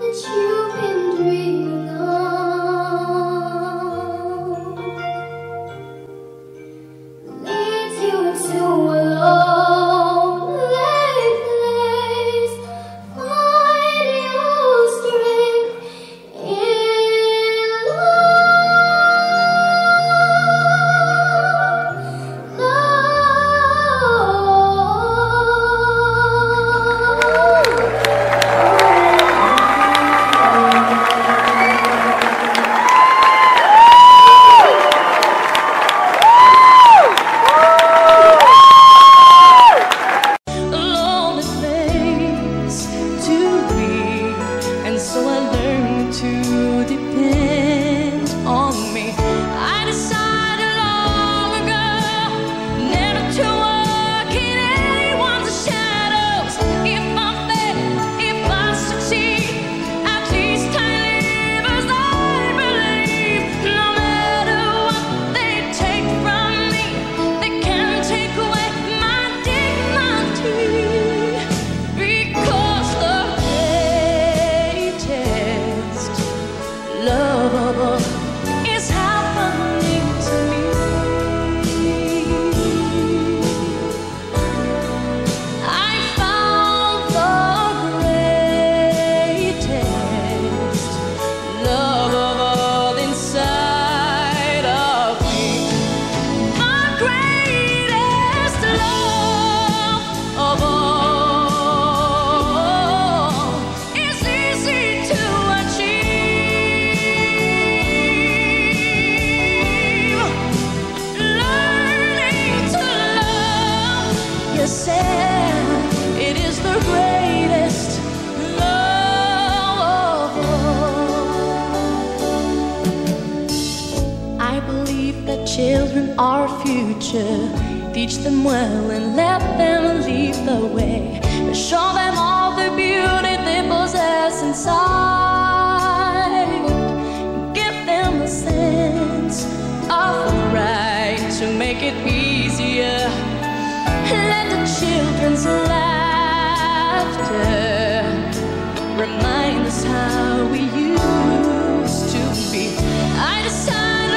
It's you. children our future. Teach them well and let them lead the way. Show them all the beauty they possess inside. Give them a sense of right to make it easier. Let the children's laughter remind us how we used to be. I decided.